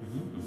Mm-hmm.